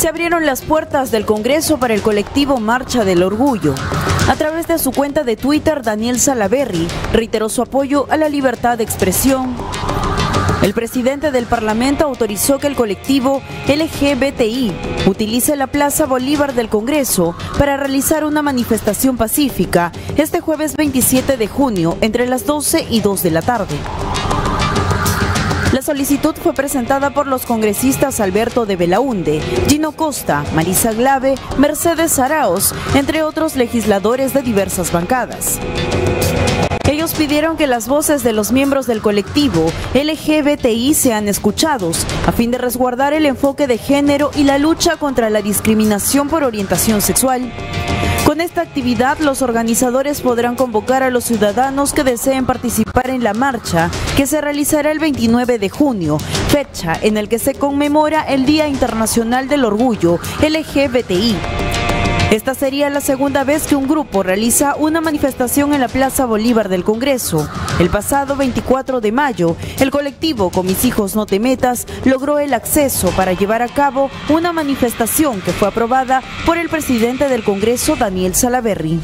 se abrieron las puertas del Congreso para el colectivo Marcha del Orgullo. A través de su cuenta de Twitter, Daniel Salaverry reiteró su apoyo a la libertad de expresión. El presidente del Parlamento autorizó que el colectivo LGBTI utilice la Plaza Bolívar del Congreso para realizar una manifestación pacífica este jueves 27 de junio entre las 12 y 2 de la tarde. La solicitud fue presentada por los congresistas Alberto de Belaunde, Gino Costa, Marisa Glave, Mercedes Araos, entre otros legisladores de diversas bancadas. Ellos pidieron que las voces de los miembros del colectivo LGBTI sean escuchados a fin de resguardar el enfoque de género y la lucha contra la discriminación por orientación sexual. Con esta actividad, los organizadores podrán convocar a los ciudadanos que deseen participar en la marcha, que se realizará el 29 de junio, fecha en el que se conmemora el Día Internacional del Orgullo LGBTI. Esta sería la segunda vez que un grupo realiza una manifestación en la Plaza Bolívar del Congreso. El pasado 24 de mayo, el colectivo Con mis hijos no te metas logró el acceso para llevar a cabo una manifestación que fue aprobada por el presidente del Congreso, Daniel Salaverry.